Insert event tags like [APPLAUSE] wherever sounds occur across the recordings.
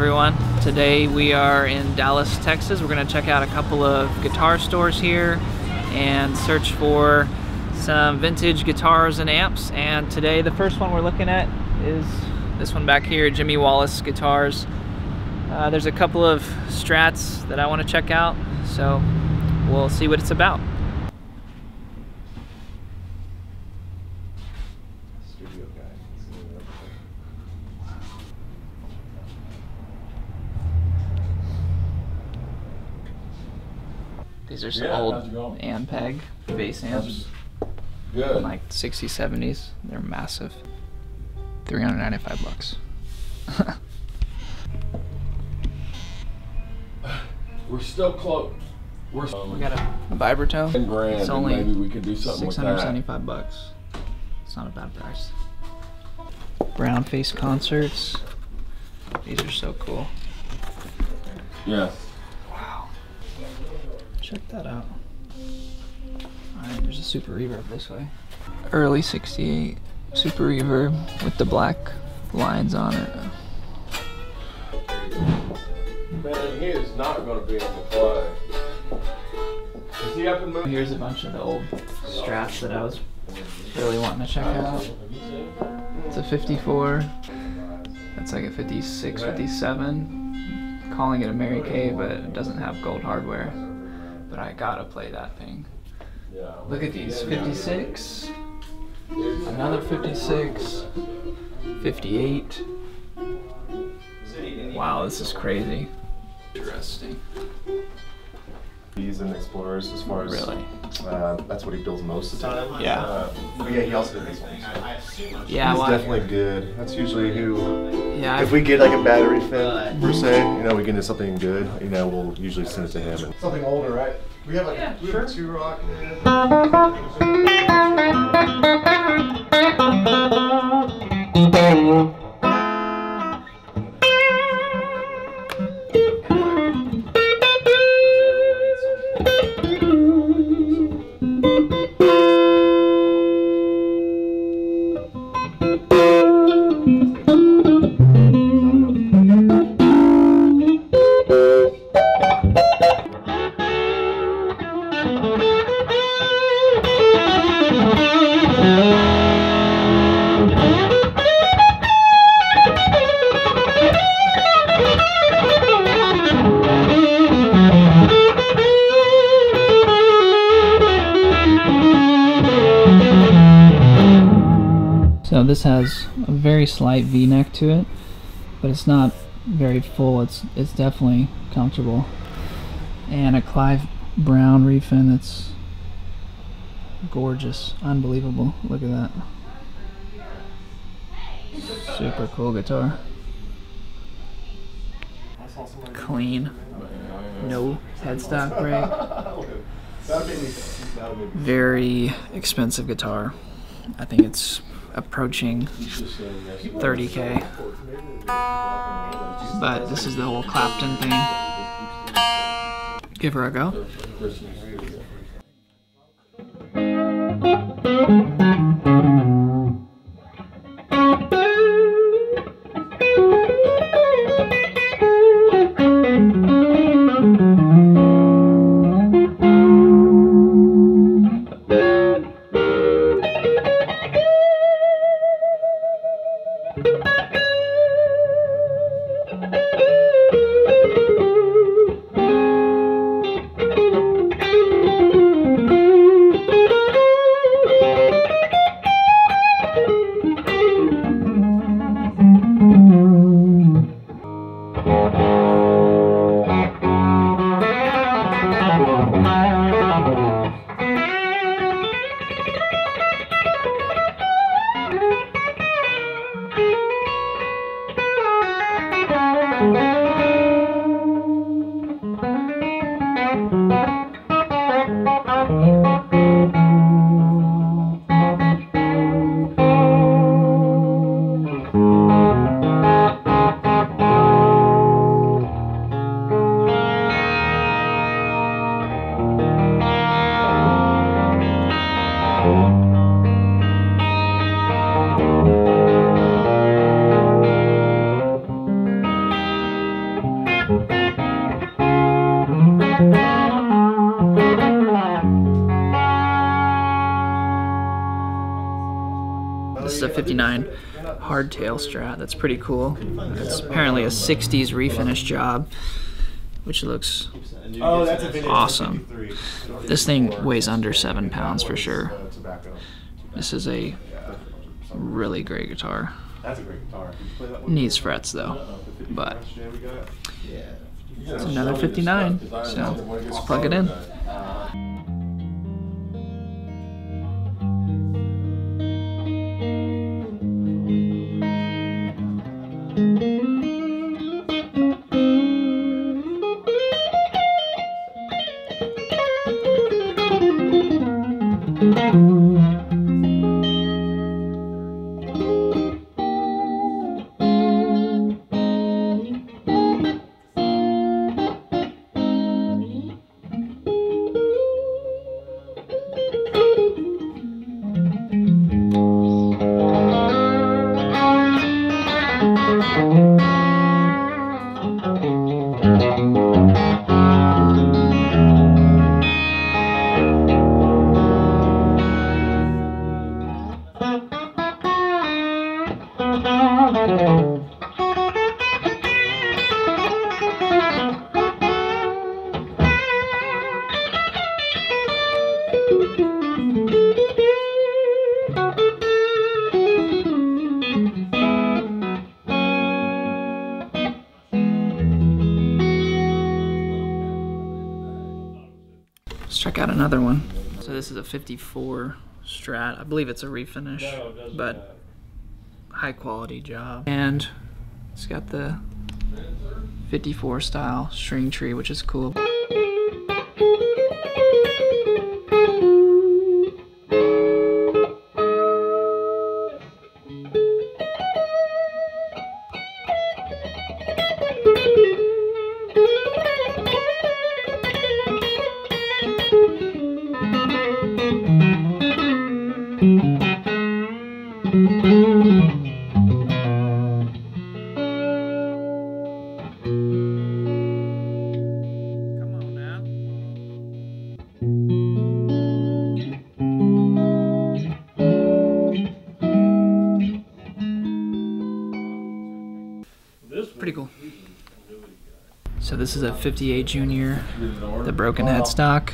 everyone. Today we are in Dallas, Texas. We're going to check out a couple of guitar stores here and search for some vintage guitars and amps. And today the first one we're looking at is this one back here, Jimmy Wallace Guitars. Uh, there's a couple of strats that I want to check out, so we'll see what it's about. These are some Yeah, old how's it going? Ampeg bass amps Good. from like 60s, 70s. They're massive. 395 bucks. [LAUGHS] We're still close. We're We got a Vibratone. ten grand. It's only maybe we could do something with that. 675 bucks. It's not a bad price. Brown face concerts. These are so cool. Yeah. Check that out. Alright, there's a super reverb this way. Early 68 super reverb with the black lines on it. Man, he is not going to be able to play. Is he up and moving? Here's a bunch of the old strats that I was really wanting to check out. It's a 54. That's like a 56, 57. Calling it a Mary Kaye, but it doesn't have gold hardware. But I gotta play that thing. Yeah. Look at these 56, another 56, 58. Wow, this is crazy. Interesting. He's an explorers as far as Really? uh, that's what he builds most of the time. Yeah. Uh, but yeah, he also did these ones. Yeah, He's well, definitely good. That's usually who. yeah. If we get like a battery fit per se, you know, we get into something good. You know, we'll usually send it to him. And something older, right? We have like Yeah, we have two rock. So this has a very slight V-neck to it, but it's not very full. It's it's definitely comfortable. And a Clive Brown refin that's gorgeous, unbelievable. Look at that. Super cool guitar. Clean. No headstock break. Very expensive guitar. I think it's approaching 30k. But this is the whole Clapton thing. Give her a go. Hardtail strat. That's pretty cool. It's apparently a 60s refinish job, which looks Oh, that's Awesome. This thing weighs under seven pounds for sure. This is a really great guitar. That's a great guitar. Did you play that one? Needs frets though, but Yeah, we got it. it's another 59. So let's plug it in. 54 Strat. I believe it's a refinish, but high quality job. And it's got the 54 style string tree, which is cool. This is a 58 Junior, the broken headstock,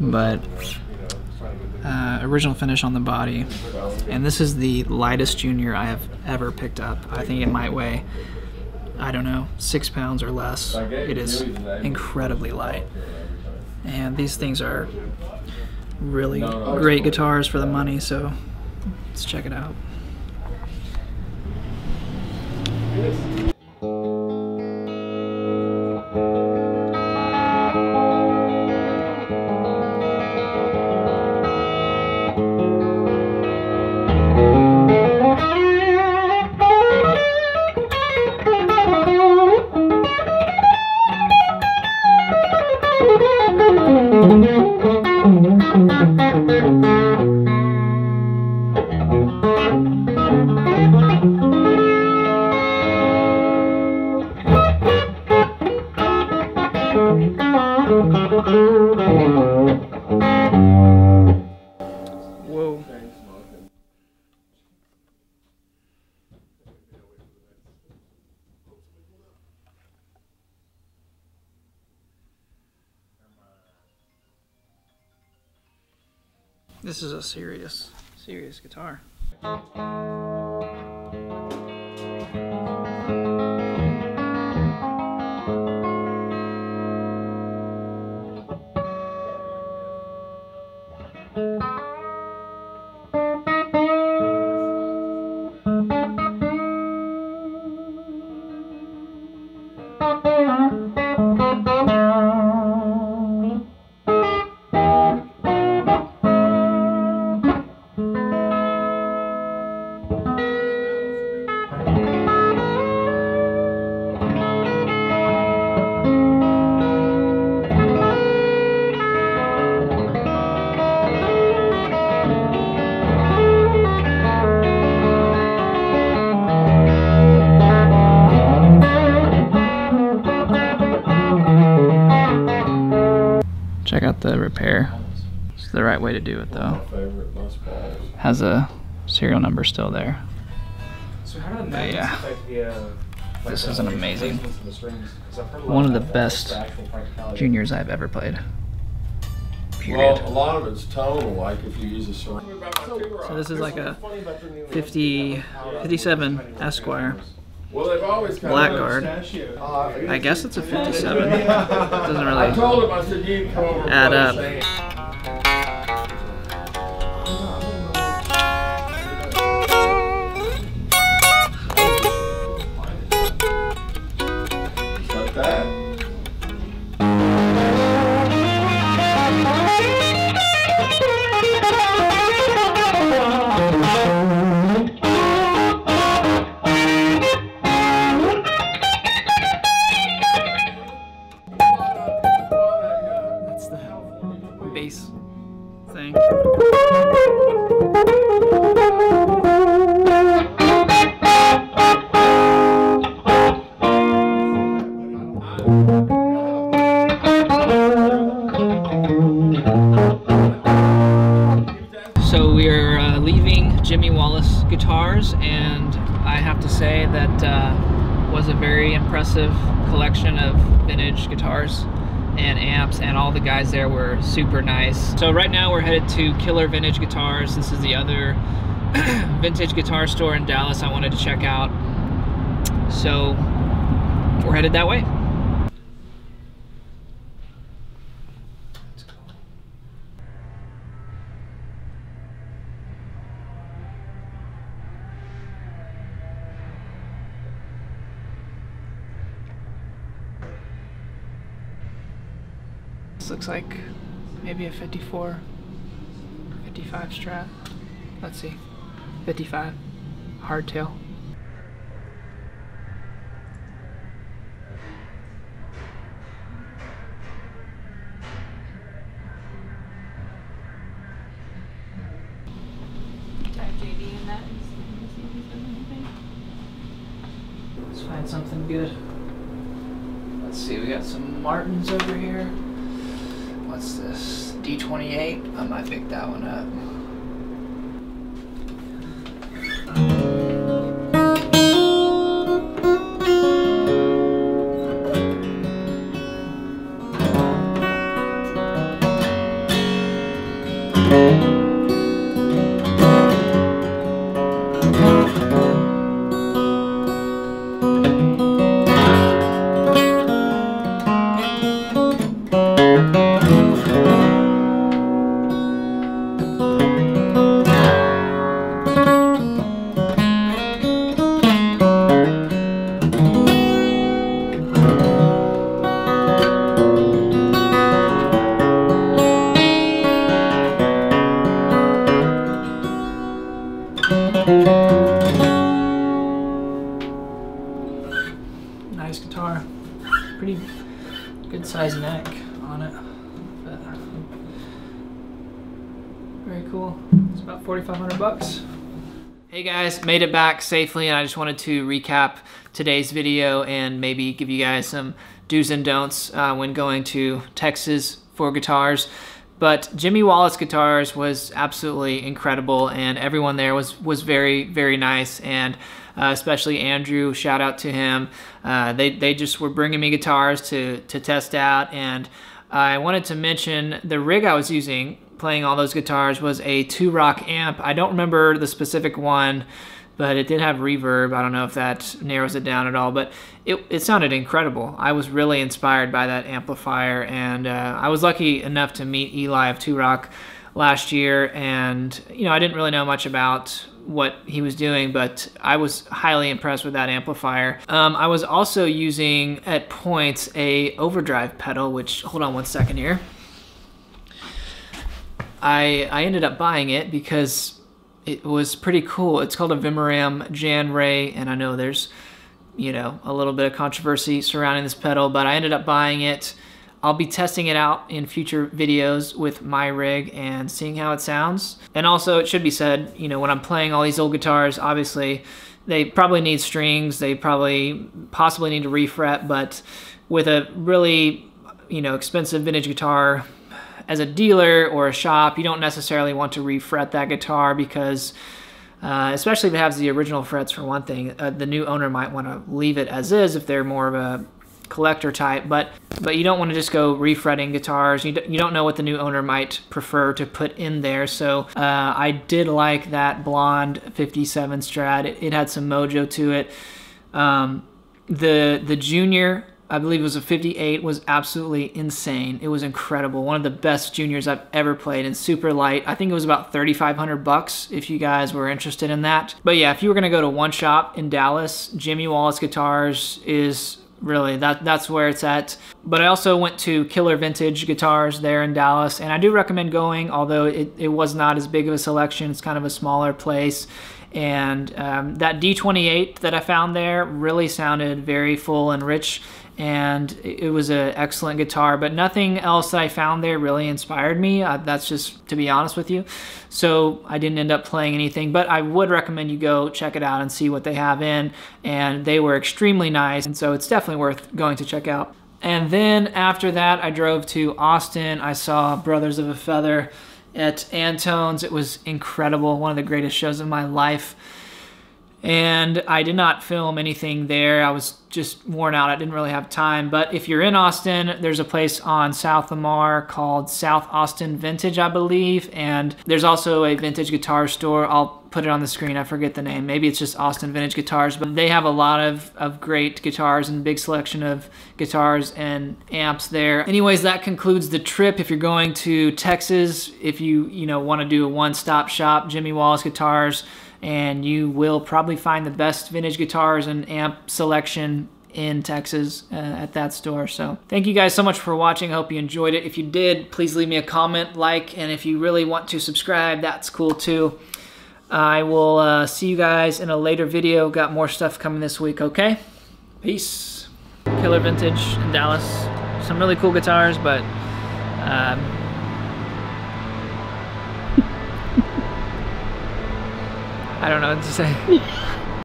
but uh, original finish on the body. And this is the lightest Junior I have ever picked up. I think it might weigh, I don't know, six pounds or less. It is incredibly light. And these things are really great guitars for the money, so let's check it out. Is a serious, serious guitar. To do it though. Favorite Has a serial number still there. But yeah, this is an amazing, one of the best juniors I've ever played. Period. Well, a lot of it's tonal, like if you use a syringe. So this is like a 50, 57 Esquire. Well, they've always kind Blackguard. of. I guess it's a 57. [LAUGHS] Doesn't I really told him, Guitars, and I have to say that uh, was a very impressive collection of vintage guitars and amps, and all the guys there were super nice. So right now we're headed to Killer Vintage Guitars. This is the other [CLEARS THROAT] vintage guitar store in Dallas I wanted to check out. So we're headed that way. This looks like maybe a 54, 55 strat. Let's see. 55. Hardtail. Let's find something good. Let's see, we got some Martins over here. What's this? D28. I might pick that one up. Cool. It's about 4,500 bucks. Hey guys, made it back safely and I just wanted to recap today's video and maybe give you guys some do's and don'ts uh, when going to Texas for guitars. But Jimmy Wallace Guitars was absolutely incredible and everyone there was, was very, very nice and uh, especially Andrew, shout out to him. Uh, they, they just were bringing me guitars to, to test out and I wanted to mention the rig I was using playing all those guitars was a two rock amp. I don't remember the specific one, but it did have reverb. I don't know if that narrows it down at all, but it, it sounded incredible. I was really inspired by that amplifier, and uh, I was lucky enough to meet Eli of Two Rock last year, and you know I didn't really know much about what he was doing, but I was highly impressed with that amplifier. Um, I was also using at points a overdrive pedal, which hold on one second here. I I ended up buying it because it was pretty cool. It's called a Vemuram Jan Ray, and I know there's you know a little bit of controversy surrounding this pedal, but I ended up buying it. I'll be testing it out in future videos with my rig and seeing how it sounds. And also, it should be said, you know, when I'm playing all these old guitars, obviously they probably need strings, they probably possibly need to refret, but with a really, you know, expensive vintage guitar, as a dealer or a shop, you don't necessarily want to refret that guitar because Uh, especially if it has the original frets for one thing. Uh, the new owner might want to leave it as is if they're more of a collector type, but but you don't want to just go refretting guitars. You, you don't know what the new owner might prefer to put in there. So uh, I did like that blonde 57 Strat. It, it had some mojo to it. Um, the the junior I believe it was a 58 was absolutely insane. It was incredible. One of the best juniors I've ever played and super light. I think it was about 3500 bucks if you guys were interested in that. But yeah, if you were going to go to one shop in Dallas, Jimmy Wallace Guitars is really that that's where it's at but i also went to killer vintage guitars there in dallas and i do recommend going although it, it was not as big of a selection it's kind of a smaller place and um, that d28 that i found there really sounded very full and rich and it was an excellent guitar but nothing else that i found there really inspired me. Uh, that's just to be honest with you. So i didn't end up playing anything but i would recommend you go check it out and see what they have in and they were extremely nice and so it's definitely worth going to check out. And then after that i drove to austin. I saw brothers of a feather at antone's. It was incredible one of the greatest shows of my life and I did not film anything there. I was just worn out. I didn't really have time. But if you're in Austin, there's a place on South Lamar called South Austin Vintage, I believe. And there's also a vintage guitar store. I'll put it on the screen. I forget the name. Maybe it's just Austin Vintage Guitars. But they have a lot of, of great guitars and big selection of guitars and amps there. Anyways, that concludes the trip. If you're going to Texas, if you, you know, want to do a one-stop shop, Jimmy Wallace Guitars, and you will probably find the best vintage guitars and amp selection in Texas uh, at that store. So thank you guys so much for watching. I hope you enjoyed it. If you did, please leave me a comment, like, and if you really want to subscribe, that's cool too. I will uh, see you guys in a later video. Got more stuff coming this week, okay? Peace. Killer Vintage in Dallas. Some really cool guitars, but um, [LAUGHS] I don't know what to say. [LAUGHS]